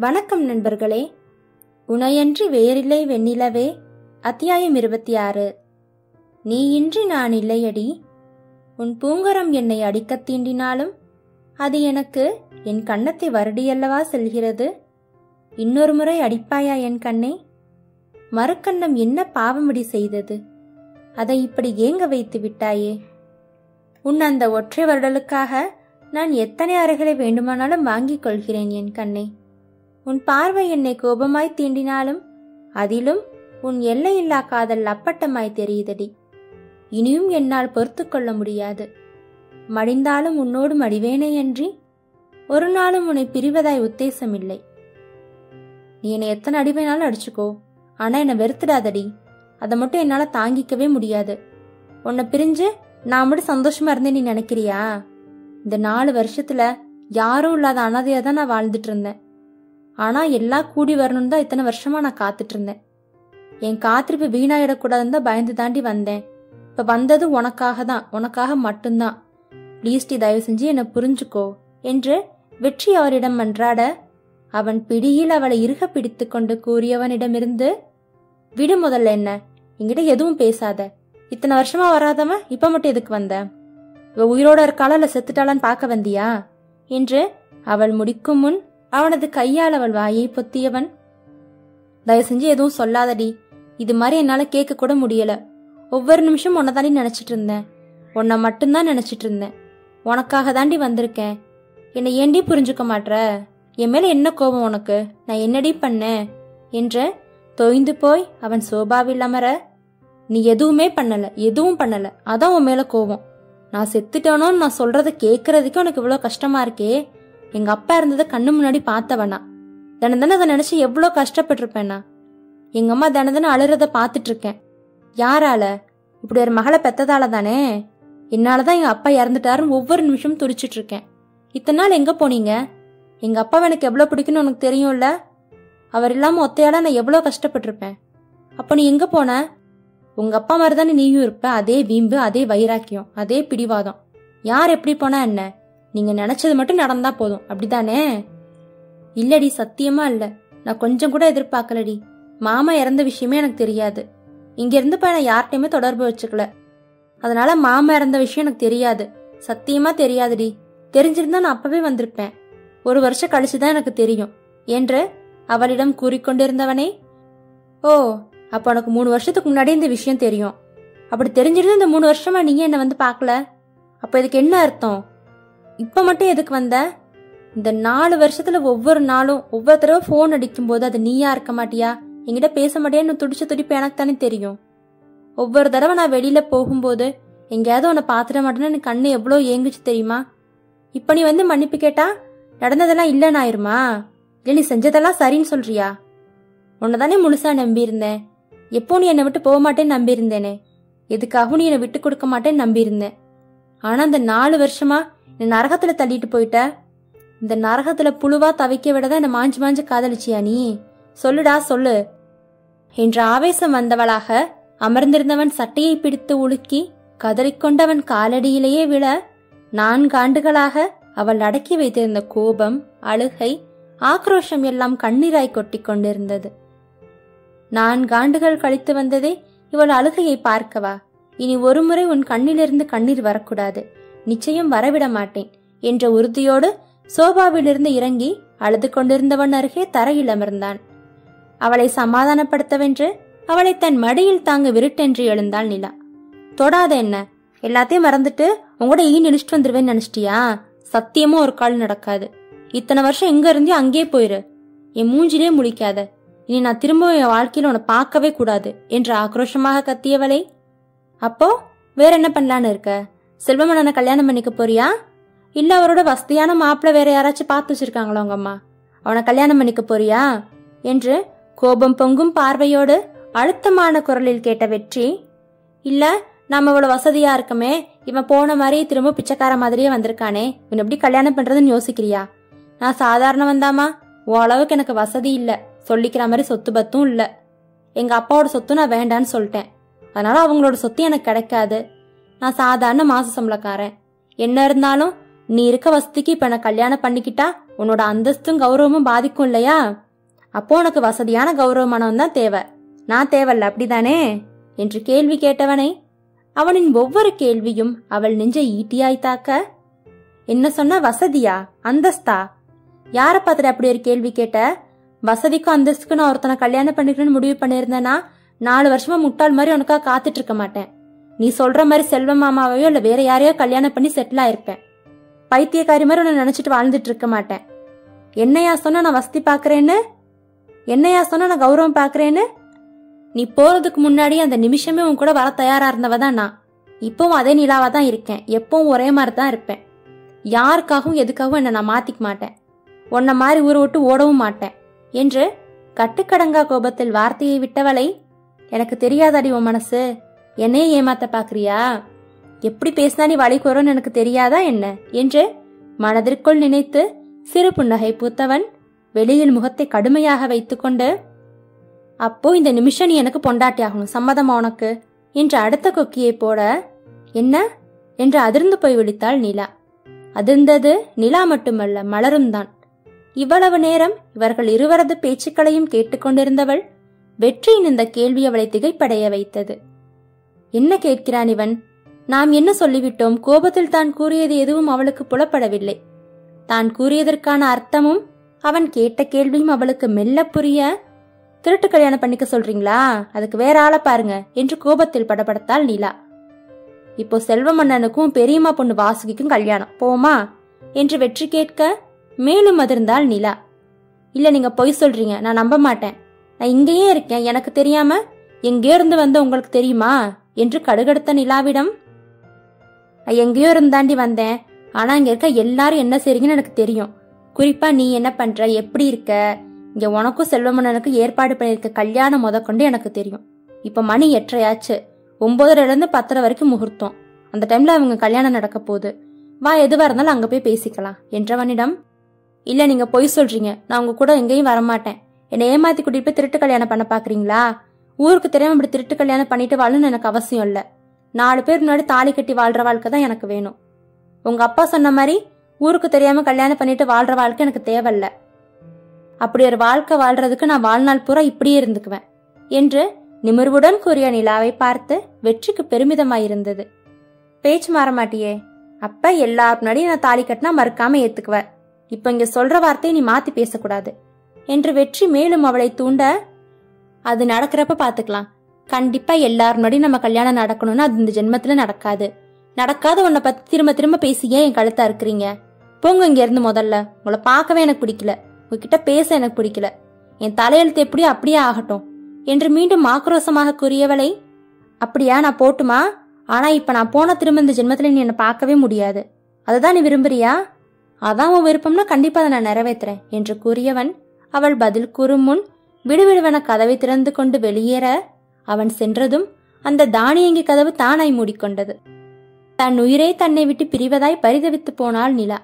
வணக்கம் நண்பர்களே. உனையன்றி வேறில்லை வெண்ணிலவே. அத்தியாயம் இருபத்தி ஆறு நீ இன்றி நான் இல்லையடி. உன் பூங்கரம் என்னை அடிக்கத் தீண்டினாலும் அது எனக்கு என் கண்ணத்தை வருடியல்லவா செல்கிறது? இன்னொரு முறை அடிப்பாயா என் கண்ணே? மறுக்கண்ணம் என்ன பாவமடி செய்தது? அதை இப்படி ஏங்க வைத்து விட்டாயே? உன் அந்த ஒற்றை வருடலுக்காக நான் எத்தனை அறைகளை வேண்டுமானாலும் வாங்கிக் கொள்கிறேன் என் கண்ணே. உன் பார்வை என்னை கோபமாய் தீண்டினாலும் அதிலும் உன் எல்லையில்லா காதல் அப்பட்டமாய் தெரியுதடி. இனியும் என்னால் பொறுத்து கொள்ள முடியாது. மடிந்தாலும் உன்னோடு மடிவேனே மடிவேனேயன்றி ஒரு நாளும் உன்னை பிரிவதாய் உத்தேசமில்லை. நீ என்னை எத்தனை அடி வேணாலும் அடிச்சுக்கோ ஆனா என்னை வெறுத்துடாதடி. அதை மட்டும் என்னால தாங்கிக்கவே முடியாது. உன்னை பிரிஞ்சு நான் மட்டும் சந்தோஷமா இருந்தேன் நீ நினைக்கிறியா? இந்த நாலு வருஷத்துல யாரும் இல்லாத அனாதையா தான் நான் வாழ்ந்துட்டு இருந்தேன். ஆனா எல்லாம் கூடி வரணும்னு தான் இத்தனை வருஷமா நான் காத்துட்டு இருந்தேன். என் காத்திருப்பு வீணாயிடக்கூடாதுன்னு தான் பயந்து தாண்டி வந்தேன். இப்ப வந்தது உனக்காக தான் உனக்காக மட்டும்தான். ப்ளீஸ்டி தயவு செஞ்சு என்னை புரிஞ்சுக்கோ என்று வெற்றி அவரிடம் மன்றாட அவன் பிடியில் அவளை இறுக பிடித்து கொண்டு கூறியவனிடமிருந்து விடு முதல்ல என்ன என்கிட்ட எதுவும் பேசாத. இத்தனை வருஷமா வராதவன் இப்ப மட்டும் எதுக்கு வந்த? இவ உயிரோட இருக்காளா இல்ல செத்துட்டாளான்னு பார்க்க வந்தியா? என்று அவள் முடிக்கும் முன் அவனது கையால் அவள் வாயை பொத்தியவன். தயவு செஞ்சு எதுவும் சொல்லாதடி. இது மாதிரி என்னால கேட்க கூட முடியல. ஒவ்வொரு நிமிஷம் உன்னை தாண்டி நினைச்சிட்டு இருந்தேன். உன்னை மட்டும்தான் நினைச்சிட்டு இருந்தேன். உனக்காக தாண்டி வந்திருக்கேன். என்னை ஏண்டி புரிஞ்சுக்க மாட்ற? என் மேல என்ன கோபம் உனக்கு? நான் என்னடி பண்ணேன்? என்று தொய்ந்து போய் அவன் சோபாவில் அமர நீ எதுவுமே பண்ணல எதுவும் பண்ணல. அதான் உன் மேல கோபம். நான் செத்துட்டேனோன்னு நான் சொல்றத கேட்கறதுக்கு உனக்கு இவ்வளோ கஷ்டமா இருக்கே. எங்க அப்பா இருந்ததை கண்ணு முன்னாடி பார்த்தவனா தினம் அதை நினைச்சு எவ்வளோ கஷ்டப்பட்டிருப்பேனா எங்க அம்மா தினம் அழுறத பார்த்துட்டு இருக்கேன் யாரால? இப்படி ஒரு மகளை பெத்ததால தானே? என்னாலதான் எங்க அப்பா இறந்துட்டாருன்னு ஒவ்வொரு நிமிஷமும் துடிச்சிட்டு இருக்கேன் இத்தனை நாள் எங்க போனீங்க? எங்க அப்பாவை எனக்கு எவ்வளவு பிடிக்கும்னு உனக்கு தெரியும்ல? அவர் இல்லாம ஒத்தையால நான் எவ்வளவு கஷ்டப்பட்டிருப்பேன். அப்ப நீ எங்க போன? உங்க அப்பா மாதிரி தானே நீயும் இருப்ப. அதே வீம்பு அதே வைராக்கியம் அதே பிடிவாதம். யார் எப்படி போனா என்ன? நீங்க நினைச்சது மட்டும் நடந்தா போதும். அப்படிதானே இல்லடி சத்தியமா இல்ல. நான் கொஞ்சம் கூட எதிர்பார்க்கலடி. மாமா இறந்த விஷயமே எனக்கு தெரியாது. இங்க இருந்து போய் நான் யார்கிட்டயுமே தொடர்பு வச்சுக்கல. அதனால மாமா இறந்த விஷயம் எனக்கு தெரியாது. சத்தியமா தெரியாதுடி. தெரிஞ்சிருந்தா நான் அப்பவே வந்திருப்பேன். ஒரு வருஷம் கழிச்சுதான் எனக்கு தெரியும். என்று அவளிடம் கூறிக்கொண்டிருந்தவனே ஓ அப்ப உனக்கு மூணு வருஷத்துக்கு முன்னாடி இந்த விஷயம் தெரியும். அப்படி தெரிஞ்சிருந்து இந்த மூணு வருஷமா நீங்க என்ன வந்து பார்க்கல? அப்ப இதுக்கு என்ன அர்த்தம்? இப்ப மட்டும் எதுக்கு வந்த? இந்த நாலு வருஷத்துல ஒவ்வொரு நாளும் ஒவ்வொரு தடவை போன் அடிக்கும் போது அது நீயா இருக்க மாட்டியா? என்கிட்ட பேச மாட்டியான்னு துடிச்ச துடிப்பு எனக்கு தானே தெரியும். ஒவ்வொரு தடவை நான் வெளியில போகும்போது எங்கேயாவது உன்னை பாத்துட மாட்டேன்னு எனக்கு கண்ணு எவ்வளோ ஏங்குச்சு தெரியுமா? இப்ப நீ வந்து மன்னிப்பு கேட்டா நடந்ததெல்லாம் இல்லைன்னு ஆயிருமா? இல்லை நீ செஞ்சதெல்லாம் சரின்னு சொல்றியா? உன்னை தானே முழுசா நம்பியிருந்தேன். எப்போ நீ என்னை விட்டு போக மாட்டேன்னு நம்பியிருந்தேனே. எதுக்காகவும் நீ என்னை விட்டு கொடுக்க மாட்டேன்னு நம்பியிருந்தேன். ஆனா இந்த நாலு வருஷமா நீ நரகத்துல தள்ளிட்டு போயிட்ட? இந்த நரகத்துல புழுவா தவிக்க விடதான் என்னை மாஞ்சு மாஞ்சு காதலிச்சியா நீ? சொல்லுடா சொல்லு. என்ற ஆவேசம் வந்தவளாக அமர்ந்திருந்தவன் சட்டையை பிடித்து உலுக்கி கதறிக்கொண்டவன் காலடியிலேயே விழ நான்கு ஆண்டுகளாக அவள் அடக்கி வைத்திருந்த கோபம் அழுகை ஆக்ரோஷம் எல்லாம் கண்ணீராய் கொட்டி கொண்டிருந்தது. நான்கு ஆண்டுகள் கழித்து வந்ததே இவள் அழுகையை பார்க்கவா? இனி ஒருமுறை உன் கண்ணிலிருந்து கண்ணீர் வரக்கூடாது. நிச்சயம் வரவிட மாட்டேன் என்ற உறுதியோடு சோபாவிலிருந்து இறங்கி அழுது கொண்டிருந்தவன் அருகே தரையில் அமர்ந்தான். அவளை சமாதானப்படுத்தவென்று அவளை தன் மடியில் தாங்க விருட்டென்று எழுந்தாள் நிலா. தொடாத என்ன? எல்லாத்தையும் மறந்துட்டு உங்களோட ஈ நினைச்சிட்டு வந்துருவேன்னு நினைச்சிட்டியா? சத்தியமும் ஒரு கால் நடக்காது. இத்தனை வருஷம் எங்க இருந்தே அங்கே போயிரு. என் மூஞ்சிலே முழிக்காத. இனி நான் திரும்ப என் வாழ்க்கையில உன்னை பார்க்கவே கூடாது என்று ஆக்ரோஷமாக கத்தியவளை. அப்போ வேற என்ன பண்ணலான்னு இருக்க? செல்வமணனை கல்யாணம் பண்ணிக்க போறியா? இல்ல அவரோட வசதியான மாப்பிள்ள வேற யாராச்சும் பார்த்து வச்சிருக்காங்களா உங்க அம்மா? அவனை கல்யாணம் பண்ணிக்க போறியா? என்று கோபம் பொங்கும் பார்வையோடு அழுத்தமான குரலில் கேட்ட வெற்றி இல்ல நம்ம இவ்வளவு வசதியா இருக்கமே இவன் போன மாதிரி திரும்ப பிச்சைக்கார மாதிரியே வந்திருக்கானே இவன் எப்படி கல்யாணம் பண்றதுன்னு யோசிக்கிறியா? நான் சாதாரண வந்தாமா? உன் அளவுக்கு எனக்கு வசதி இல்ல சொல்லிக்கிற மாதிரி சொத்து பத்தும் இல்ல. எங்க அப்பாவோட சொத்து நான் வேண்டான்னு சொல்லிட்டேன். அதனால அவங்களோட சொத்து எனக்கு கிடைக்காது. நான் சாதாரண மாச சம்பளக்காரன். என்ன இருந்தாலும் நீ இருக்க வசதிக்கு இப்ப நான் கல்யாணம் பண்ணிக்கிட்டா உன்னோட அந்தஸ்தும் கௌரவமும் பாதிக்கும் இல்லையா? அப்போ உனக்கு வசதியான கௌரவமானவன் தான் தேவை. நான் தேவல்ல அப்படிதானே? என்று கேள்வி கேட்டவனை அவனின் ஒவ்வொரு கேள்வியும் அவள் நெஞ்ச ஈட்டியாய் தாக்க. என்ன சொன்ன வசதியா? அந்தஸ்தா? யார பார்த்துட்டு அப்படி ஒரு கேள்வி கேட்ட? வசதிக்கும் அந்தஸ்துக்கும் நான் ஒருத்தனை கல்யாணம் பண்ணிக்கணும்னு முடிவு பண்ணியிருந்தேன்னா நாலு வருஷமா முட்டாள் மாதிரி உனக்காக காத்துட்டு இருக்க மாட்டேன். நீ சொல்ற மாதிரி செல்வ மாமாவையோ இல்ல வேற யாரையோ கல்யாணம் பண்ணி செட்டில் ஆயிருப்பேன். பைத்தியக்காரி மாதிரி உன்னை நினைச்சிட்டு வாழ்ந்துட்டு இருக்க மாட்டேன். என்னையா சொன்னா நான் வசதி பாக்குறேன்னு? என்னையா சொன்னா நான் கௌரவம் பாக்குறேன்னு? நீ போறதுக்கு முன்னாடி அந்த நிமிஷமே உன் கூட வர தயாரா இருந்தவ தான் நான். இப்பவும் அதே நிலாவா தான் இருக்கேன். எப்பவும் ஒரே மாதிரி தான் இருப்பேன். யாருக்காகவும் எதுக்காகவும் என்னை நான் மாத்திக்க மாட்டேன். உன்ன மாதிரி ஊரை விட்டு ஓடவும் மாட்டேன். என்று கட்டுக்கடங்கா கோபத்தில் வார்த்தையை விட்டவளை எனக்கு தெரியாதடி உன் மனசு? என்னையே ஏமாத்த பாக்குறியா? எப்படி பேசினா நீ வழி கூறோன்னு எனக்கு தெரியாதா என்ன? என்று மனதிற்குள் நினைத்து சிறு புன்னகை பூத்தவன் வெளியில் முகத்தை கடுமையாக வைத்துக்கொண்டு அப்போ இந்த நிமிஷம் நீ எனக்கு பொண்டாட்டி ஆகணும் சம்மதமா உனக்கு? என்று அடுத்த கொக்கியை போட என்ன? என்று அதிர்ந்து போய் விழித்தாள் நிலா. அதிர்ந்தது நிலா மட்டுமல்ல மலரும் தான். இவ்வளவு நேரம் இவர்கள் இருவரது பேச்சுக்களையும் கேட்டுக்கொண்டிருந்தவள் வெற்றியின் இந்த கேள்வி அவளை திகைப்படைய வைத்தது. என்ன கேட்கிறான் இவன்? நாம் என்ன சொல்லிவிட்டோம்? கோபத்தில் தான் கூறியது எதுவும் அவளுக்கு புலப்படவில்லை. தான் கூறியதற்கான அர்த்தமும் அவன் கேட்ட கேள்வியும் அவளுக்கு மெல்ல புரிய திருட்டு கல்யாணம் பண்ணிக்க சொல்றீங்களா? அதுக்கு வேற ஆளை பாருங்க என்று கோபத்தில் படபடத்தாள் நிலா. இப்போ செல்வமன்னனுக்கும் பெரியம்மா பொண்ணு வாசுகிக்கும் கல்யாணம். போமா என்று வெற்றி கேட்க மேலும் அதிர்ந்தாள் நிலா. இல்ல நீங்க பொய் சொல்றீங்க. நான் நம்ப மாட்டேன். நான் இங்கேயே இருக்கேன். எனக்கு தெரியாம எங்கே இருந்து வந்த உங்களுக்கு தெரியுமா? என்று கடுகடுத்த நிலாவிடம் "நான் எங்கேயோ இருந்தாண்டி வந்தேன். ஆனா இங்க இருக்க எல்லாரும் என்ன செய்றீங்கன்னு எனக்கு தெரியும். குறிப்பா நீ என்ன பண்ற? எப்படி இருக்க? இங்க உனக்கும் செல்வமன்னனுக்கும் ஏற்பாடு பண்ணிருக்க கல்யாணம் முத கொண்டு எனக்கு தெரியும். இப்ப மணி எட்டரையாச்சு. ஒன்பதரைல இருந்து பத்தரை வரைக்கும் முகூர்த்தம். அந்த டைம்ல அவங்க கல்யாணம் நடக்க போகுது. வா எதுவா இருந்தாலும் அங்க போய் பேசிக்கலாம் என்றவனிடம் இல்ல நீங்க பொய் சொல்றீங்க. நான் உங்க கூட எங்கேயும் வரமாட்டேன். என்னை ஏமாத்தி கூட்டிட்டு போய் திருட்டு கல்யாணம் பண்ண பாக்குறீங்களா? ஊருக்கு தெரியாம இப்படி திருட்டு கல்யாணம் பண்ணிட்டு வாழணும்னு எனக்கு அவசியம் இல்ல. நாலு பேர் முன்னாடி தாலி கட்டி வாழ்ற வாழ்க்கை தான் எனக்கு வேணும். உங்க அப்பா சொன்ன மாதிரி ஊருக்கு தெரியாம கல்யாணம் பண்ணிட்டு வாழ்ற வாழ்க்கை எனக்கு தேவையில்ல. அப்படி ஒரு வாழ்க்கை வாழ்றதுக்கு நான் வாழ்நாள் பூரா இப்படியே இருந்துக்குவேன். என்று நிமிர்வுடன் கூறிய நிலாவை பார்த்து வெற்றிக்கு பெருமிதமாயிருந்தது பேச்சு மாற மாட்டியே. அப்ப எல்லார் முன்னாடியும் நான் தாலி கட்டினா மறுக்காம ஏத்துக்குவ. இப்ப இங்க சொல்ற வார்த்தையை நீ மாத்தி பேசக்கூடாது. என்று வெற்றி மேலும் அவளை தூண்ட அது நடக்கிறப்ப பாத்துக்கலாம். கண்டிப்பா எல்லார் முன்னாடி நம்ம கல்யாணம் நடக்கணும்னு அது இந்த ஜென்மத்துல நடக்காது. நடக்காத உன்னை பத்தி திரும்ப திரும்ப பேசி ஏன் என் கழுத்தா இருக்கிறீங்க? போங்க இங்க இருந்து முதல்ல. உங்களை பார்க்கவே எனக்கு பிடிக்கல. உங்ககிட்ட பேச எனக்கு பிடிக்கல. என் தலையெழுத்து எப்படியோ அப்படியே ஆகட்டும். என்று மீண்டும் ஆக்ரோசமாக கூறியவளை அப்படியா நான் போட்டுமா? ஆனா இப்ப நான் போன திரும்ப இந்த ஜென்மத்துல நீ என்னை பார்க்கவே முடியாது. அதுதான் நீ விரும்புறியா? அதான் உன் விருப்பம்னா கண்டிப்பா அதை நான் நிறைவேற்றுறேன் என்று கூறியவன் அவள் பதில் கூறும் முன் விடுவிடுவென கதவை திறந்து கொண்டு வெளியேற அவன் சென்றதும் அந்த தானியங்கி கதவு தானாய் மூடிக்கொண்டது. தன் உயிரே தன்னை விட்டு பிரிவதாய் பரிதவித்து போனாள் நிலா.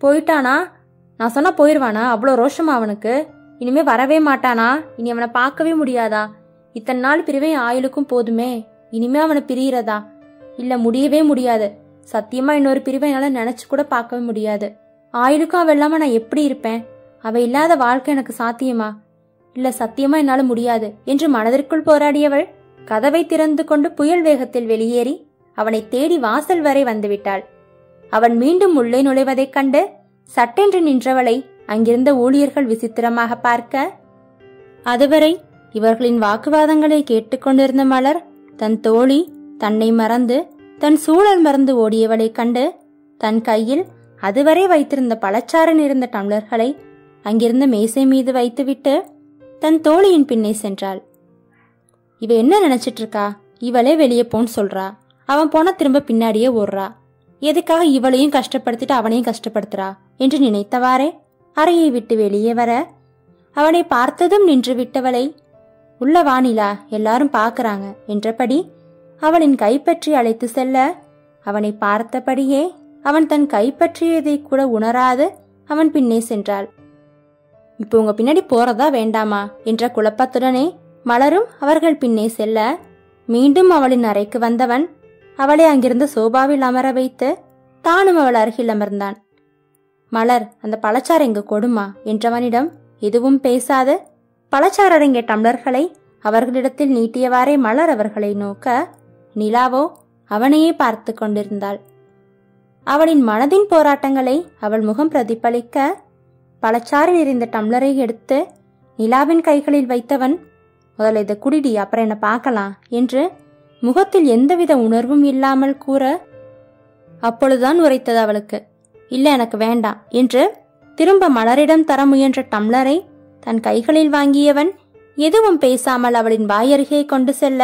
போயிட்டானா? நான் சொன்னா போயிருவானா? அவ்வளோ ரோஷமா அவனுக்கு. இனிமே வரவே மாட்டானா? இனி அவனை பார்க்கவே முடியாதா? இத்தனை நாள் பிரிவே ஆயுளுக்கும் போதுமே. இனிமே அவனை பிரியறதா? இல்ல முடியவே முடியாது. சத்தியமா இன்னொரு பிரிவை என்னால நினைச்சு கூட பார்க்கவே முடியாது. ஆயுளுக்கும் அவ இல்லாம நான் எப்படி இருப்பேன்? அவ இல்லாத வாழ்க்கை எனக்கு சாத்தியமா? இல்ல சத்தியமா என்னால முடியாது என்று மனதிற்குள் போராடியவள் கதவை திறந்து கொண்டு புயல் வேகத்தில் வெளியேறி அவனை தேடி வாசல் வரை வந்துவிட்டாள். அவன் மீண்டும் உள்ளே நுழைவதைக் கண்டு சட்டென்று நின்றவளை அங்கிருந்த ஊழியர்கள் விசித்திரமாக பார்க்க அதுவரை இவர்களின் வாக்குவாதங்களை கேட்டுக்கொண்டிருந்த மலர் தன் தோழி தன்னை மறந்து தன் சூழல் மறந்து ஓடியவளைக் கண்டு தன் கையில் அதுவரை வைத்திருந்த பழச்சாரன் இருந்த டம்ளர்களை அங்கிருந்த மேசை மீது வைத்துவிட்டு தன் தோழியின் பின்னே சென்றாள். இவ என்ன நினைச்சிட்டு இருக்கா இவளே வெளியே போன்னு சொல்றா. அவன் போனா திரும்ப பின்னாடியே ஓடுறா. எதுக்காக இவளையும் கஷ்டப்படுத்திட்டு அவனையும் கஷ்டப்படுத்துறா? என்று நினைத்தவாறே அறையை விட்டு வெளியே வர அவனை பார்த்ததும் நின்று விட்டவளை உள்ள வானிலா எல்லாரும் பார்க்கறாங்க என்றபடி அவளின் கைப்பற்றி அழைத்து செல்ல அவனை பார்த்தபடியே அவன் தன் கைப்பற்றியதை கூட உணராது அவன் பின்னே சென்றாள். இப்போ உங்க பின்னாடி போறதா வேண்டாமா? என்ற குழப்பத்துடனே மலரும் அவர்கள் பின்னே செல்ல மீண்டும் அவளின் அறைக்கு வந்தவன் அவளை அங்கிருந்து சோபாவில் அமர வைத்து தானும் அவள் அருகில் அமர்ந்தான். மலர் அந்த பழச்சாறு எங்க கொடுமா? என்றவனிடம் எதுவும் பேசாது. பழச்சாறடங்கிய டம்ளர்களை அவர்களிடத்தில் நீட்டியவாறே மலர் அவர்களை நோக்க நிலாவோ அவனையே பார்த்து கொண்டிருந்தாள். அவளின் மனதின் போராட்டங்களை அவள் முகம் பிரதிபலிக்க பழச்சாறு நிறைந்த டம்ளரை எடுத்து நிலாவின் கைகளில் வைத்தவன் முதல்ல இதை குடிடி அப்புறம் என்ன பார்க்கலாம் என்று முகத்தில் எந்தவித உணர்வும் இல்லாமல் கூற அப்பொழுதுதான் உரைத்தது அவளுக்கு. இல்லை எனக்கு வேண்டாம் என்று திரும்ப மலரிடம் தர முயன்ற டம்ளரை தன் கைகளில் வாங்கியவன் எதுவும் பேசாமல் அவளின் வாயருகே கொண்டு செல்ல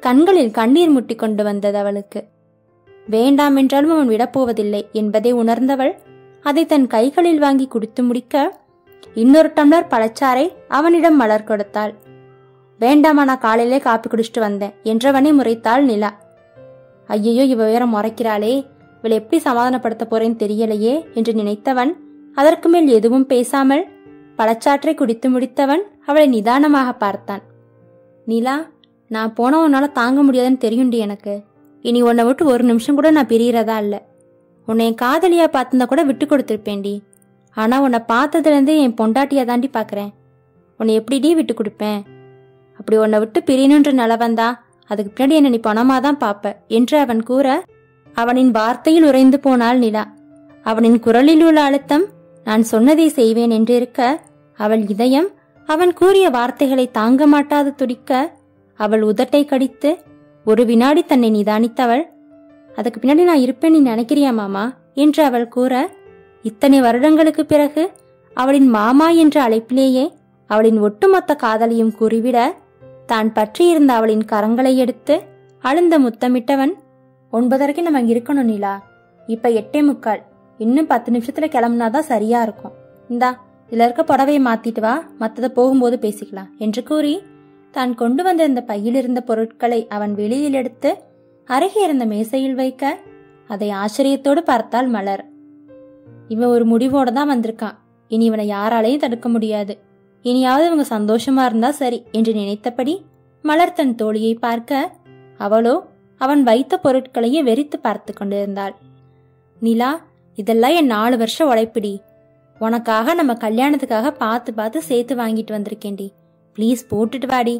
கண்களில் கண்ணீர் முட்டி கொண்டு வந்தது அவளுக்கு. வேண்டாம் என்றாலும் அவன் விடப்போவதில்லை என்பதை உணர்ந்தவள் அதை தன் கைகளில் வாங்கி குடித்து முடிக்க இன்னொரு டம்ளர் பழச்சாரை அவனிடம் மலர் கொடுத்தாள். வேண்டாமா நான் காலையிலே காப்பி குடிச்சிட்டு வந்தேன் என்றவனை முறைத்தாள் நிலா. ஐயையோ இவ வேற முறைக்கிறாளே இவளை எப்படி சமாதானப்படுத்த போறேன்னு தெரியலையே என்று நினைத்தவன் அதற்கு மேல் எதுவும் பேசாமல் பழச்சாற்றை குடித்து முடித்தவன் அவளை நிதானமாக பார்த்தான். நிலா நான் போன உன்னால தாங்க முடியாதுன்னு தெரியுண்டி எனக்கு. இனி உன்னை விட்டு ஒரு நிமிஷம் கூட நான் பிரியறதா இல்லை. உன்னை என் காதலியா பார்த்துருந்தா கூட விட்டு கொடுத்துருப்பேன்டி. ஆனா உன்னை பார்த்ததுலேருந்தே என் பொண்டாட்டியா தாண்டி பார்க்குறேன். உன்னை எப்படிடி விட்டு கொடுப்பேன்? அப்படி உன்னை விட்டு பிரியணுன்ற நிலை வந்தா அதுக்கு பின்னாடி என்ன நீ பணமாக தான் பாப்ப என்று அவன் கூற அவனின் வார்த்தையில் உறைந்து போனாள் நிலா. அவனின் குரலில் உள்ள அழுத்தம் நான் சொன்னதை செய்வேன் என்றிருக்க அவள் இதயம் அவன் கூறிய வார்த்தைகளை தாங்க மாட்டாது துடிக்க அவள் உதட்டை கடித்து ஒரு வினாடி தன்னை நிதானித்தவள் அதுக்கு பின்னாடி நான் இருப்பேன் நீ நினைக்கிறியா மாமா? என்று அவள் கூற இத்தனை வருடங்களுக்கு பிறகு அவளின் மாமா என்ற அழைப்பிலேயே அவளின் ஒட்டுமொத்த காதலையும் கூறிவிட தான் பற்றியிருந்த அவளின் கரங்களை எடுத்து அழுந்த முத்தமிட்டவன் ஒன்பதரைக்கு நம்ம இருக்கணும் நிலா. இப்ப எட்டே முக்கால். இன்னும் பத்து நிமிஷத்துல கிளம்புனாதான் சரியா இருக்கும். இந்தா இதுல இருக்க புடவையை மாத்திட்டு வா. மத்தத போகும்போது பேசிக்கலாம். என்று கூறி தான் கொண்டு வந்திருந்த பையில் இருந்த பொருட்களை அவன் வெளியில் எடுத்து அருகே இருந்த மேசையில் வைக்க அதை ஆச்சரியத்தோடு பார்த்தாள் மலர். இவன் ஒரு முடிவோட தான் வந்திருக்கான். இனி இவனை யாராலையும் தடுக்க முடியாது. இனியாவது இவங்க சந்தோஷமா இருந்தா சரி என்று நினைத்தபடி மலர் தன் தோழியை பார்க்க அவளோ அவன் வைத்த பொருட்களையே வெறித்து பார்த்து கொண்டிருந்தாள். நிலா இதெல்லாம் என் நாலு வருஷம் உழைப்பிடி. உனக்காக நம்ம கல்யாணத்துக்காக பார்த்து பார்த்து சேர்த்து வாங்கிட்டு வந்திருக்கேன்டி. ப்ளீஸ் போட்டுட்டு வாடி.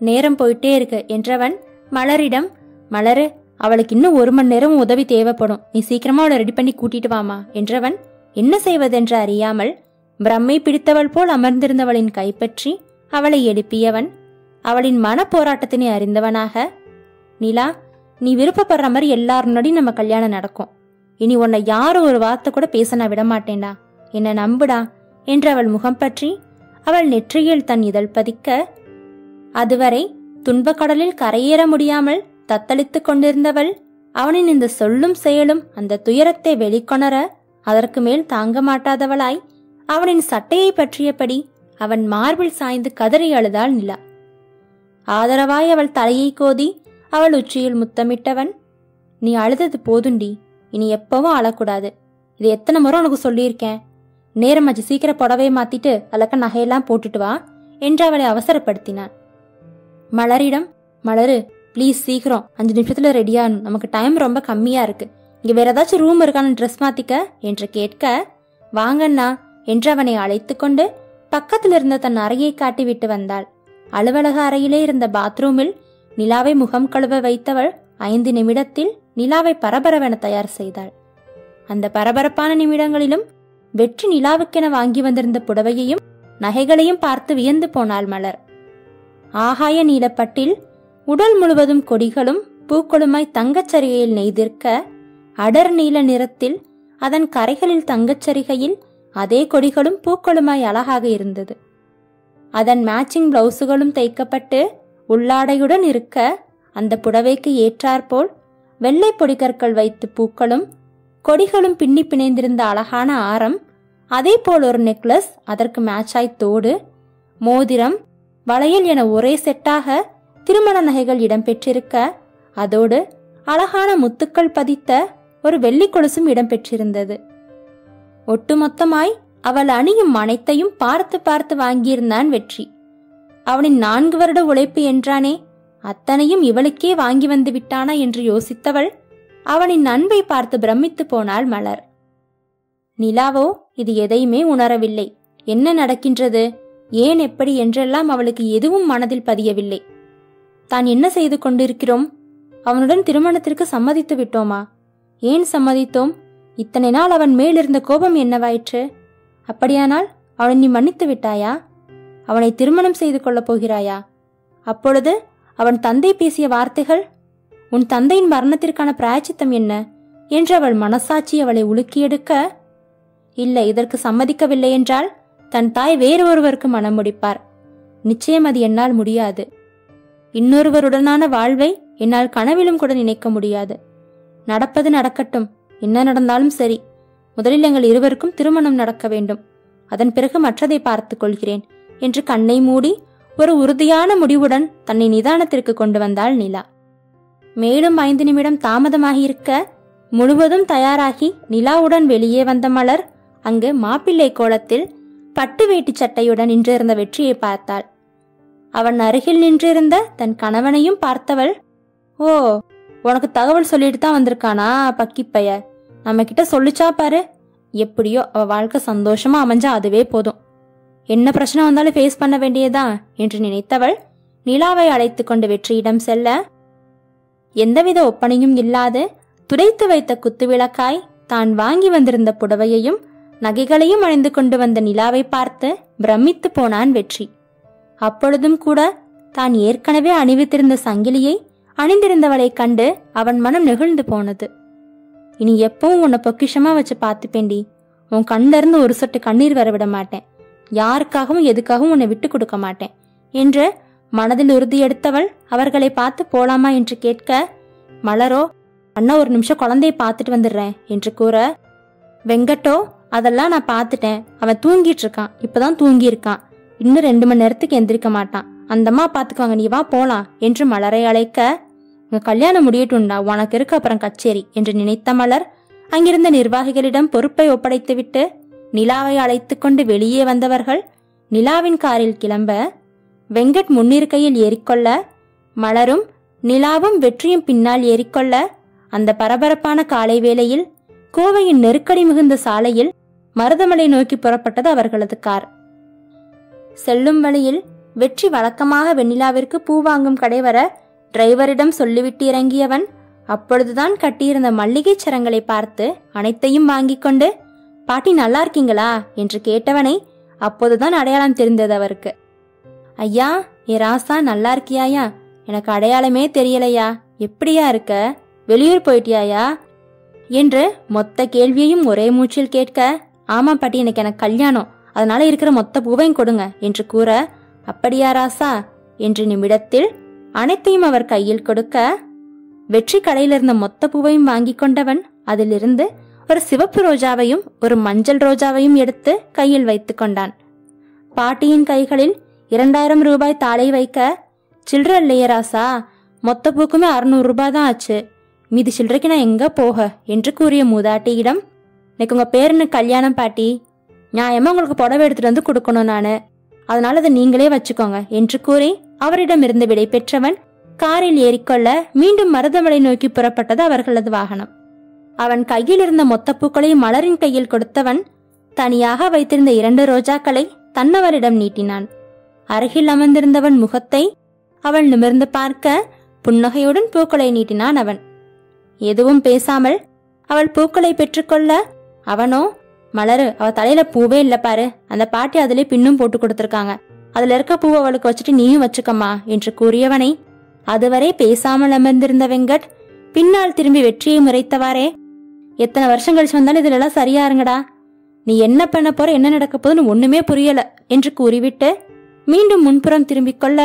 நேரம் போயிட்டே இருக்கு என்றவன் மலரிடம் மலரு அவளுக்கு இன்னும் ஒரு மணி நேரம் உதவி தேவைப்படும். நீ சீக்கிரமா அவளை ரெடி பண்ணி கூட்டிட்டு வாமா என்றவன் என்ன செய்வதென்று அறியாமல் பிரம்மை பிடித்தவள் போல் அமர்ந்திருந்தவளின் கைப்பற்றி அவளை எழுப்பியவன் அவளின் மன போராட்டத்தினை அறிந்தவனாக நிலா நீ விருப்பப்படுற மாதிரி எல்லார் முன்னாடியும் நம்ம கல்யாணம் நடக்கும். இனி உன்னை யாரும் ஒரு வார்த்தை கூட பேச நான் விட மாட்டேன்டா என்ன நம்புடா என்று அவள் முகம் பற்றி அவள் நெற்றியில் தன் இதழ் பதிக்க அதுவரை துன்பக்கடலில் கரையேற முடியாமல் தத்தளித்துக் கொண்டிருந்தவள் அவனின் இந்த சொல்லும் செயலும் அந்த துயரத்தை வெளிக்கொணர அதற்கு மேல் தாங்க மாட்டாதவளாய் அவனின் சட்டையை பற்றியபடி அவன் மார்பில் சாய்ந்து கதறி அழுதாள் நிலா. ஆதரவாய் அவள் தலையை கோதி அவள் உச்சியில் முத்தமிட்டவன் நீ அழுதது போதுண்டி இனி எப்பவும் அழக்கூடாது. இது எத்தனை முறை உனக்கு சொல்லியிருக்கேன்? நேரம் அச்சு சீக்கிரம் புடவையை மாத்திட்டு அலக்க நகையெல்லாம் போட்டுட்டு வா என்று அவளை அவசரப்படுத்தினான். மலரிடம் மலரு ப்ளீஸ் சீக்கிரம். அஞ்சு நிமிஷத்துல ரெடியாகணும் நமக்கு டைம் ரொம்ப கம்மியா இருக்கு. இங்க வேற ஏதாச்சும் ரூம் இருக்கான்னு ட்ரெஸ் மாத்திக்க. என்று கேட்க வாங்கண்ணா என்று அவனை அழைத்து கொண்டு பக்கத்தில் இருந்த தன் அறையை காட்டிவிட்டு வந்தாள். அலுவலக அறையிலே இருந்த பாத்ரூமில் நிலாவை முகம் கழுவ வைத்தவள் ஐந்து நிமிடத்தில் நிலாவை பரபரவென தயார் செய்தாள். அந்த பரபரப்பான நிமிடங்களிலும் வெற்றி நிலாவுக்கென வாங்கி வந்திருந்த புடவையையும் நகைகளையும் பார்த்து வியந்து போனாள் மலர். ஆகாய நீலப்பட்டில் உடல் முழுவதும் கொடிகளும் பூக்களுமாய் தங்கச்சரிகையில் நெய்திருக்க அடர் நீல நிறத்தில் அதன் கரைகளில் தங்கச்சரிகையில் அதே கொடிகளும் பூக்களுமாய் அழகாக இருந்தது. அதன் மேட்சிங் பிளவுஸுகளும் தைக்கப்பட்டு உள்ளாடையுடன் இருக்க அந்த புடவைக்கு ஏற்றாற்போல் வெள்ளை பொடிக்கற்கள் வைத்து பூக்களும் கொடிகளும் பின்னி பிணைந்திருந்த அழகான ஆரம் அதே போல் ஒரு நெக்லஸ் அதற்கு மேட்சாய் தோடு மோதிரம் வளையல் என ஒரே செட்டாக திருமண நகைகள் இடம்பெற்றிருக்க அதோடு அழகான முத்துக்கள் பதித்த ஒரு வெள்ளி கொலுசும் இடம்பெற்றிருந்தது. ஒட்டுமொத்தமாய் அவள் அணியும் அனைத்தையும் பார்த்து பார்த்து வாங்கியிருந்தான் வெற்றி. அவனின் நான்கு வருட உழைப்பு என்றானே அத்தனையும் இவளுக்கே வாங்கி வந்து விட்டானா என்று யோசித்தவள் அவனின் அன்பை பார்த்து பிரமித்து போனாள் மலர். நிலாவோ இது எதையுமே உணரவில்லை. என்ன நடக்கின்றது? ஏன் எப்படி என்றெல்லாம் அவளுக்கு எதுவும் மனதில் பதியவில்லை. தான் என்ன செய்து கொண்டிருக்கிறோம்? அவனுடன் திருமணத்திற்கு சம்மதித்து விட்டோமா? ஏன் சம்மதித்தோம்? இத்தனை நாள் அவன் மேலிருந்த கோபம் என்னவாயிற்று? அப்படியானால் அவனை நீ மன்னித்து விட்டாயா? அவனை திருமணம் செய்து கொள்ளப் போகிறாயா? அப்பொழுது அவன் தந்தை பேசிய வார்த்தைகள் உன் தந்தையின் மரணத்திற்கான பிராயச்சித்தம் என்ன? என்று அவள் மனசாட்சி அவளை உலுக்கியெடுக்க இல்லை இதற்கு சம்மதிக்கவில்லை என்றால் தன் தாய் வேறு ஒருவருக்கு மனம் முடிப்பார். நிச்சயம் அது என்னால் முடியாது. இன்னொருவருடனான வாழ்வை என்னால் கனவிலும் கூட நினைக்க முடியாது. நடப்பது நடக்கட்டும். என்ன நடந்தாலும் சரி. முதலில் எங்கள் இருவருக்கும் திருமணம் நடக்க வேண்டும். அதன் பிறகு மற்றதை பார்த்துக் கொள்கிறேன். என்று கண்ணை மூடி ஒரு உறுதியான முடிவுடன் தன்னை நிதானத்திற்கு கொண்டு வந்தாள் நிலா. மேலும் ஐந்து நிமிடம் தாமதமாகியிருக்க முழுவதும் தயாராகி நிலாவுடன் வெளியே வந்த மலர் அங்கு மாப்பிள்ளை கோலத்தில் பட்டு வேட்டி சட்டையுடன் நின்றிருந்த வெற்றியை பார்த்தாள். அவன் அருகில் நின்றிருந்த தன் கணவனையும் பார்த்தவள் ஓ உனக்கு தகவல் சொல்லிட்டு தான் வந்திருக்கானா பக்கிப்பைய நம்ம கிட்ட சொல்லிச்சா பாரு. எப்படியோ அவ வாழ்க்கை சந்தோஷமா அமைஞ்சா அதுவே போதும். என்ன பிரச்சனை வந்தாலும் ஃபேஸ் பண்ண வேண்டியதா என்று நினைத்தவள் நிலாவை அழைத்து கொண்டு வெற்றியிடம் செல்ல எந்தவித ஒப்பனையும் இல்லாது துடைத்து வைத்த குத்துவிளக்காய் தான் வாங்கி வந்திருந்த புடவையையும் நகைகளையும் அணிந்து கொண்டு வந்த நிலாவை பார்த்து பிரமித்து போனான் வெற்றி. அப்பொழுதும் கூட தான் ஏற்கனவே அணிவித்திருந்த சங்கிலியை அணிந்திருந்தவளைக் கண்டு அவன் மனம் நெகிழ்ந்து போனது. இனி எப்பவும் உன்னை பொக்கிஷமா வச்சு பார்த்துப்பேண்டி உன் கண்ணிலிருந்து ஒரு சொட்டு கண்ணீர் வர விட மாட்டேன். யாருக்காகவும் எதுக்காகவும் உன்னை விட்டு கொடுக்க மாட்டேன் என்று மனதில் உறுதி எடுத்தவள் அவர்களை பார்த்து போலாமா என்று கேட்க மலரோ அண்ணா ஒரு நிமிஷம் குழந்தையை பார்த்துட்டு வந்துடுறேன் என்று கூற வெங்கட்டோ அதெல்லாம் நான் பார்த்துட்டேன். அவன் தூங்கிட்டு இருக்கான். இப்பதான் தூங்கி இருக்கான் இன்னும் ரெண்டு மணி நேரத்துக்கு எந்திரிக்க மாட்டான். அந்தம்மா பாத்துக்குவாங்க நீ வா போலாம் என்று மலரை அழைக்க உங்க கல்யாணம் முடியட்டும்டா உனக்கு இருக்கு அப்புறம் கச்சேரி என்று நினைத்த மலர் அங்கிருந்த நிர்வாகிகளிடம் பொறுப்பை ஒப்படைத்துவிட்டு நிலாவை அழைத்துக் கொண்டு வெளியே வந்தவர்கள் நிலாவின் காரில் கிளம்ப வெங்கட் முன்னிருக்கையில் ஏறிக்கொள்ள மலரும் நிலாவும் வெற்றியும் பின்னால் ஏறிக்கொள்ள அந்த பரபரப்பான காலை வேளையில் கோவையின் நெருக்கடி மிகுந்த சாலையில் மருதமலை நோக்கி புறப்பட்டது அவர்களது கார். செல்லும் வழியில் வெற்றி வழக்கமாக வெண்ணிலாவிற்கு பூ வாங்கும் கடை வர டிரைவரிடம் சொல்லிவிட்டு இறங்கியவன் அப்பொழுதுதான் கட்டியிருந்த மல்லிகைச் சரங்களை பார்த்து அனைத்தையும் வாங்கிக் கொண்டு பாட்டி நல்லா இருக்கீங்களா? என்று கேட்டவனை அப்போதுதான் அடையாளம் தெரிந்தது அவருக்கு. ஐயா ஏ ராசா நல்லா இருக்கியாயா? எனக்கு அடையாளமே தெரியலையா? எப்படியா இருக்க? வெளியூர் போயிட்டியாயா? என்று மொத்த கேள்வியையும் ஒரே மூச்சில் கேட்க ஆமா பாட்டி எனக்கு எனக்கு கல்யாணம். அதனால இருக்கிற மொத்த பூவையும் கொடுங்க என்று கூற அப்படியா ராசா என்று நிமிடத்தில் அனைத்தையும் அவர் கையில் கொடுக்க வெற்றி கடையில் இருந்த மொத்த பூவையும் வாங்கி கொண்டவன் அதிலிருந்து ஒரு சிவப்பு ரோஜாவையும் ஒரு மஞ்சள் ரோஜாவையும் எடுத்து கையில் வைத்துக் கொண்டான். பாட்டியின் கைகளில் இரண்டாயிரம் ரூபாய் தாளை வைக்க சில்லற இல்லையே ராசா மொத்த பூக்குமே அறுநூறு ரூபாய் தான் ஆச்சு மீதி சில்லறைக்கு நான் எங்க போக? என்று கூறிய மூதாட்டியிடம் எனக்கு உங்க பேருன்னு கல்யாணம் பாட்டி? நியாயமா உங்களுக்கு புடவை எடுத்துட்டு வந்து கொடுக்கணும் நானு. அதனால அதை நீங்களே வச்சுக்கோங்க என்று கூறி அவரிடமிருந்து விடை பெற்றவன் காரில் ஏறிக்கொள்ள மீண்டும் மருதமலை நோக்கி புறப்பட்டது அவர்களது வாகனம். அவன் கையில் இருந்த மொத்த பூக்களையும் மலரின் கையில் கொடுத்தவன் தனியாக வைத்திருந்த இரண்டு ரோஜாக்களை தன்னவரிடம் நீட்டினான். அருகில் அமர்ந்திருந்தவன் முகத்தை அவள் நிமிர்ந்து பார்க்க புன்னகையுடன் பூக்களை நீட்டினான் அவன். எதுவும் பேசாமல் அவள் பூக்களை பெற்றுக்கொள்ள அவனோ மலரு அவ தலையில பூவே இல்ல பாரு. அந்த பாட்டி அதிலே பின்னும் போட்டு கொடுத்திருக்காங்க. அதுல இருக்க பூவை அவளுக்கு வச்சுட்டு நீயும் வச்சுக்கம்மா என்று கூறியவனை அதுவரை பேசாமல் அமர்ந்திருந்த வெங்கட் பின்னால் திரும்பி வெற்றியை முறைத்தவாறே எத்தனை வருஷம் கழிச்சு வந்தாலும் இதுல எல்லாம் சரியா இருங்கடா. நீ என்ன பண்ண போற என்ன நடக்க போதுன்னு ஒண்ணுமே புரியல என்று கூறிவிட்டு மீண்டும் முன்புறம் திரும்பிக் கொள்ள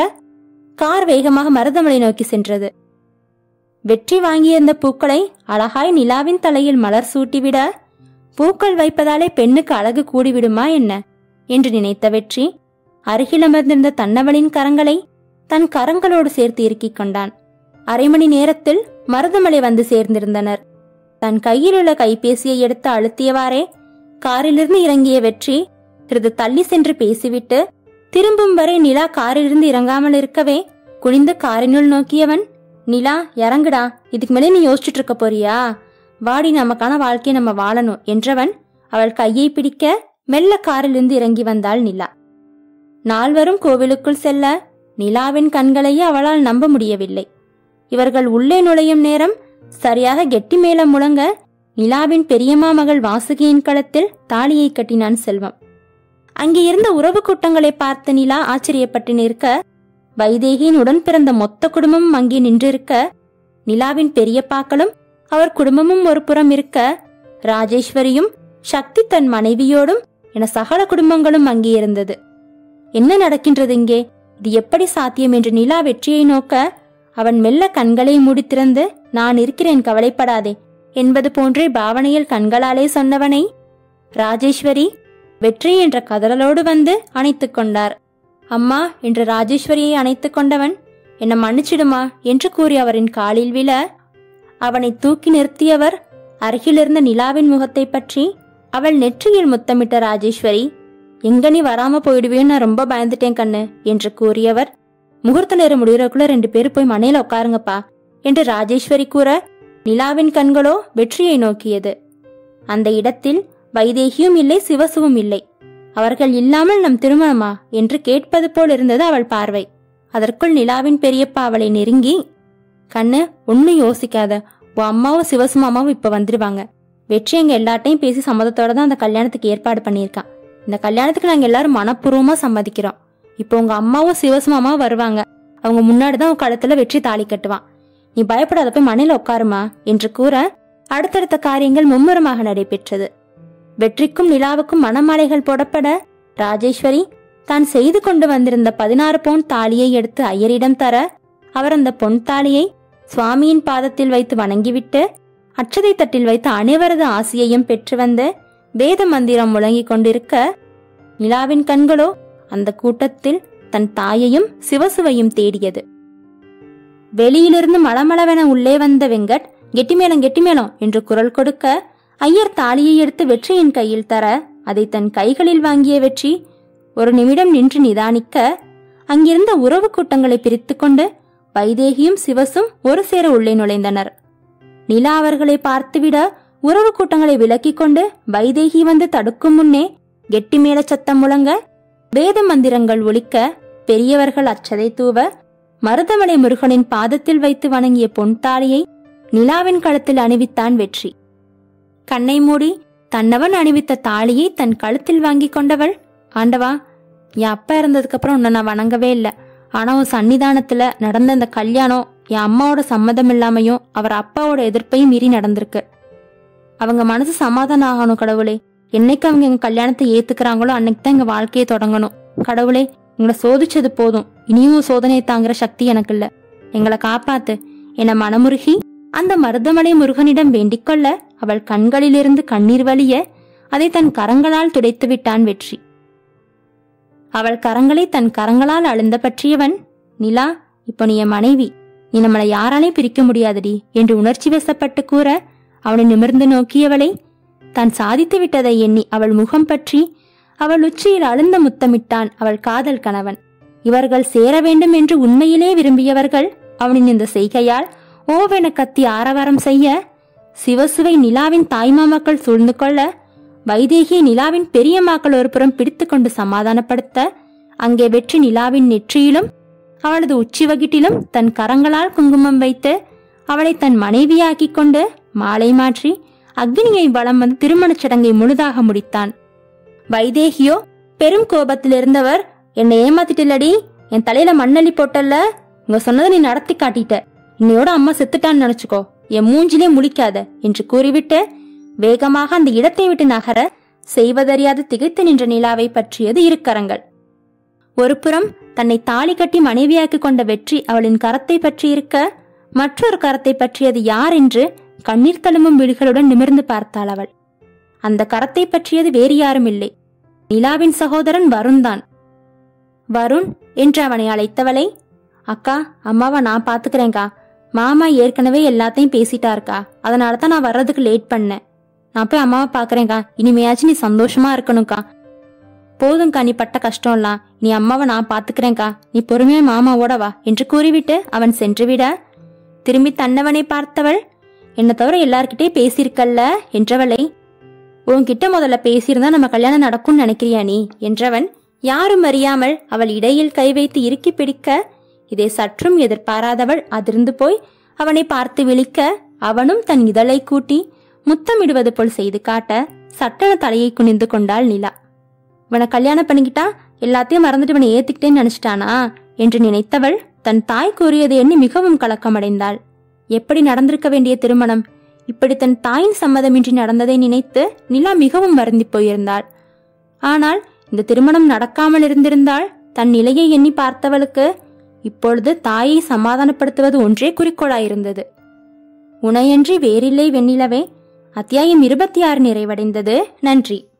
கார் வேகமாக மருதமலை நோக்கி சென்றது. வெற்றி வாங்கியிருந்த பூக்களை அழகாய் நிலாவின் தலையில் மலர் சூட்டிவிட பூக்கள் வைப்பதாலே பெண்ணுக்கு அழகு கூடிவிடுமா என்ன? என்று நினைத்த வெற்றி அருகில் அமர்ந்திருந்த தன்னவளின் கரங்களை தன் கரங்களோடு சேர்த்து இறுக்கிக் கொண்டான். அரை மணி நேரத்தில் மருதமலை வந்து சேர்ந்திருந்தனர். தன் கையில் உள்ள கைபேசியை எடுத்து அழுத்தியவாறே காரிலிருந்து இறங்கிய வெற்றி சிறிது தள்ளி சென்று பேசிவிட்டு திரும்பும் வரை நிலா காரிலிருந்து இறங்காமல் இருக்கவே குனிந்து காரினுள் நோக்கியவன் நிலா இறங்குடா. இதுக்கு மேலே நீ யோசிச்சுட்டு இருக்க போறியா? வாடி நமக்கான வாழ்க்கையை நம்ம வாழணும் என்றவன் அவள் கையை பிடிக்க மெல்ல காரிலிருந்து இறங்கி வந்தாள் நிலா. நால்வரும் கோவிலுக்குள் செல்ல நிலாவின் கண்களையே அவளால் நம்ப முடியவில்லை. இவர்கள் உள்ளே நுழையும் நேரம் சரியாக கெட்டி மேளம் முழங்க நிலாவின் பெரியம்மா மகள் வாசுகியின் களத்தில் தாலியை கட்டினான் செல்வம். அங்கே இருந்த உறவு கூட்டங்களை பார்த்த நிலா ஆச்சரியப்பட்டு நிற்க வைதேகியின் உடன் பிறந்த மொத்த குடும்பமும் அங்கே நின்றிருக்க நிலாவின் பெரியப்பாக்களும் அவர் குடும்பமும் ஒரு புறம் இருக்க ராஜேஸ்வரியும் சக்தி தன் மனைவியோடும் என சகல குடும்பங்களும் அங்கே இருந்தது என்ன நடக்கின்றது இங்கே? இது எப்படி சாத்தியம் என்று நிலா வெற்றியை நோக்க அவன் மெல்ல கண்களை மூடி திறந்து நான் இருக்கிறேன் கவலைப்படாதே என்பது போன்றே பாவனையில் கண்களாலே சொன்னவனை ராஜேஸ்வரி வெற்றி என்ற கதறலோடு வந்து அணைத்துக் கொண்டார். அம்மா என்று ராஜேஸ்வரியை அணைத்துக் கொண்டவன் என்னை மன்னிச்சிடுமா? என்று கூறி அவரின் காலில் விழ அவனை தூக்கி நிறுத்தியவர் அருகிலிருந்த நிலாவின் முகத்தை பற்றி அவள் நெற்றியில் முத்தமிட்ட ராஜேஸ்வரி எங்க நீ வராம போயிடுவேன்னு நான் ரொம்ப பயந்துட்டேன் கண்ணு என்று கூறியவர் முகூர்த்த நேரம் முடிகிறக்குள்ள ரெண்டு பேரும் போய் மனையில உட்காருங்கப்பா என்று ராஜேஸ்வரி கூற நிலாவின் கண்களோ வெற்றியை நோக்கியது. அந்த இடத்தில் வைதேகியும் இல்லை சிவசுவும் இல்லை. அவர்கள் இல்லாமல் நம் திருமணமா? என்று கேட்பது போல் இருந்தது அவள் பார்வை. அதற்குள் நிலாவின் பெரியப்பா அவளை நெருங்கி கண்ணு ஒன்னும் யோசிக்காத. உன் அம்மாவும் சிவசுமாமாவும் இப்ப வந்துடுவாங்க வெற்றி எங்க எல்லாட்டையும் பேசி சம்மதத்தோட தான் அந்த கல்யாணத்துக்கு ஏற்பாடு பண்ணியிருக்கான். இந்த கல்யாணத்துக்கு நாங்க எல்லாரும் மனப்பூர்வமா சம்மதிக்கிறோம். இப்போ உங்க அம்மாவும் சிவசுமாமாவும் வருவாங்க. அவங்க முன்னாடி தான் உன் கழுத்துல வெற்றி தாலி கட்டுவான். நீ பயப்படாத போய் மனையில உட்காருமா என்று கூற அடுத்தடுத்த காரியங்கள் மும்முரமாக நடைபெற்றது. வெற்றிக்கும் நிலாவுக்கும் மணமாலைகள் போடப்பட ராஜேஸ்வரி தான் செய்து கொண்டு வந்திருந்த பதினாறு பவுன் தாலியை எடுத்து ஐயரிடம் தர அவர் அந்த பொன் தாலியை சுவாமியின் பாதத்தில் வைத்து வணங்கிவிட்டு அச்சதை தட்டில் வைத்து அனைவரது ஆசியையும் பெற்று வந்து வேத மந்திரம் முழங்கிக் கொண்டிருக்க நிலாவின் கண்களோ அந்த கூட்டத்தில் தன் தாயையும் சிவசுவையும் தேடியது. வெளியிலிருந்து மளமளவென உள்ளே வந்த வெங்கட் கெட்டிமேளம் கெட்டிமேளம் என்று குரல் கொடுக்க ஐயர் தாலியை எடுத்து வெற்றியின் கையில் தர அதை தன் கைகளில் வாங்கிய வெற்றி ஒரு நிமிடம் நின்று நிதானிக்க அங்கிருந்த உறவு கூட்டங்களை பிரித்துக்கொண்டு வைதேகியும் சிவசும் ஒரு சேர உள்ளே நுழைந்தனர். நிலா அவர்களை பார்த்துவிட உறவு கூட்டங்களை விலக்கிக் கொண்டு வைதேகி வந்து தடுக்கும் முன்னே கெட்டி மேல சத்தம் முழங்க வேத மந்திரங்கள் ஒழிக்க பெரியவர்கள் அச்சதை தூவ மருதமலை முருகனின் பாதத்தில் வைத்து வணங்கிய பொன் தாலியை நிலாவின் கழுத்தில் அணிவித்தான் வெற்றி. கண்ணை மூடி தன்னவன் அணிவித்த தாலியை தன் கழுத்தில் வாங்கி கொண்டவள் ஆண்டவா என் அப்பா இறந்ததுக்கு அப்புறம் உன்னை நான் வணங்கவே இல்லை. ஆனா உன் சன்னிதானத்துல நடந்த இந்த கல்யாணம் என் அம்மாவோட சம்மதம் இல்லாமையும் அவர் அப்பாவோட எதிர்ப்பையும் மீறி நடந்திருக்கு. அவங்க மனசு சமாதானம் ஆகணும் கடவுளே. என்னைக்கு அவங்க எங்க கல்யாணத்தை ஏத்துக்கிறாங்களோ அன்னைக்கு தான் எங்க வாழ்க்கையை தொடங்கணும். கடவுளே எங்களை சோதிச்சது போதும். இனியும் சோதனையை தாங்குற சக்தி எனக்கு இல்ல. எங்களை காப்பாத்து. என மனமுருகி அந்த மருதமலை முருகனிடம் வேண்டிக்கொள்ள அவள் கண்களிலிருந்து கண்ணீர் வலிய அதை தன் கரங்களால் துடைத்து விட்டான் வெற்றி. அவள் கரங்களை தன் கரங்களால் அழுந்த பற்றியவன் நிலா இப்போ நீ என் மனைவி. நீ நம்மளை யாராலையும் பிரிக்க முடியாதடி என்று உணர்ச்சி வசப்பட்டு கூற அவனை நிமிர்ந்து நோக்கியவளை தான் சாதித்து விட்டதை எண்ணி அவள் முகம் பற்றி அவள் உச்சியில் அழுந்த முத்தமிட்டான் அவள் காதல் கணவன். இவர்கள் சேர வேண்டும் என்று உண்மையிலே விரும்பியவர்கள் அவனின் இந்த செய்கையால் ஓவென கத்தி ஆரவாரம் செய்ய சிவசுவை நிலாவின் தாய்மாமக்கள் சூழ்ந்து கொள்ள வைதேகியை நிலாவின் பெரியம்மாக்கள் மாக்கள் ஒருபுறம் பிடித்துக்கொண்டு சமாதானப்படுத்த அங்கே வெற்றி நிலாவின் நெற்றியிலும் அவளது உச்சி வகிட்டிலும் தன் கரங்களால் குங்குமம் வைத்து அவளை தன் மனைவியாக்கிக் கொண்டு மாலை மாற்றி அக்னியை வலம் வந்து திருமணச் சடங்கை முழுதாக முடித்தான். வைதேகியோ பெரும் கோபத்தில் இருந்தவர் என்னை ஏமாத்திட்டில்லடி என் தலையில மண்ணள்ளி போட்டல்ல உங்க சொன்னதை நீ நடத்தி காட்டிட்ட. இன்னையோட அம்மா செத்துட்டான்னு நினைச்சுக்கோ என் மூஞ்சிலே முழிக்காத என்று கூறிவிட்டு வேகமாக அந்த இடத்தை விட்டு நகர செய்வதறியாது திகைத்து நின்ற நிலாவை பற்றியது இருக்கரங்கள் ஒரு புறம் தன்னை தாலி கட்டி மனைவியாக்கி கொண்ட வெற்றி அவளின் கரத்தை பற்றி இருக்க மற்றொரு கரத்தை பற்றியது யார் என்று கண்ணீர் தழும்பும் விழிகளுடன் நிமிர்ந்து பார்த்தாள் அவள். அந்த கரத்தை பற்றியது வேறு யாரும் இல்லை. நிலாவின் சகோதரன் வருண் தான் வருண் என்று அவனை அழைத்தவளை அக்கா அம்மாவை நான் பாத்துக்கிறேன்க்கா மாமா ஏற்கனவே எல்லாத்தையும் பேசிட்டாருக்கா. அதனால தான் நான் வர்றதுக்கு லேட் பண்ணேன். நான் போய் அம்மாவை பாக்குறேன்க்கா இனிமையாச்சும் நீ சந்தோஷமா இருக்கணும்க்கா. போதும்க்கா நீ பட்ட கஷ்டம்லாம். நீ அம்மாவை நான் பாத்துக்கிறேன்க்கா நீ பொறுமையா மாமாவோட வா என்று கூறிவிட்டு அவன் சென்றுவிட திரும்பி தன்னவனை பார்த்தவள் என்னை தவிர எல்லார்கிட்டே பேசியிருக்கல்ல? என்றவளை உன்கிட்ட முதல்ல பேசியிருந்தா நம்ம கல்யாணம் நடக்கும்னு நினைக்கிறியா நீ? என்றவன் யாரும் அறியாமல் அவள் இடையில் கை வைத்து இறுக்கி பிடிக்க இதை சற்றும் எதிர்பாராதவள் அதிர்ந்து போய் அவனை பார்த்து விழிக்க அவனும் தன் இதழை கூட்டி முத்தமிடுவது போல் செய்து காட்ட சட்டன தலையை குனிந்து கொண்டாள் நிலா. இவனை கல்யாணம் பண்ணிக்கிட்டா எல்லாத்தையும் மறந்துட்டு இவனை ஏத்துக்கிட்டேன்னு நினைச்சிட்டானா? என்று நினைத்தவள் தன் தாய் கூறியதை எண்ணி மிகவும் கலக்கமடைந்தாள். எப்படி நடந்திருக்க வேண்டிய திருமணம்? இப்படி தன் தாயின் சம்மதமின்றி நடந்ததை நினைத்து நிலா மிகவும் வருந்தி போயிருந்தாள். ஆனால் இந்த திருமணம் நடக்காமல் இருந்திருந்தால் தன் நிலையை எண்ணி பார்த்தவளுக்கு இப்பொழுது தாயை சமாதானப்படுத்துவது ஒன்றே குறிக்கோளாயிருந்தது. உனையன்றி வேறில்லை வெண்ணிலவே அத்தியாயம் இருபத்தி ஆறு நிறைவடைந்தது. நன்றி.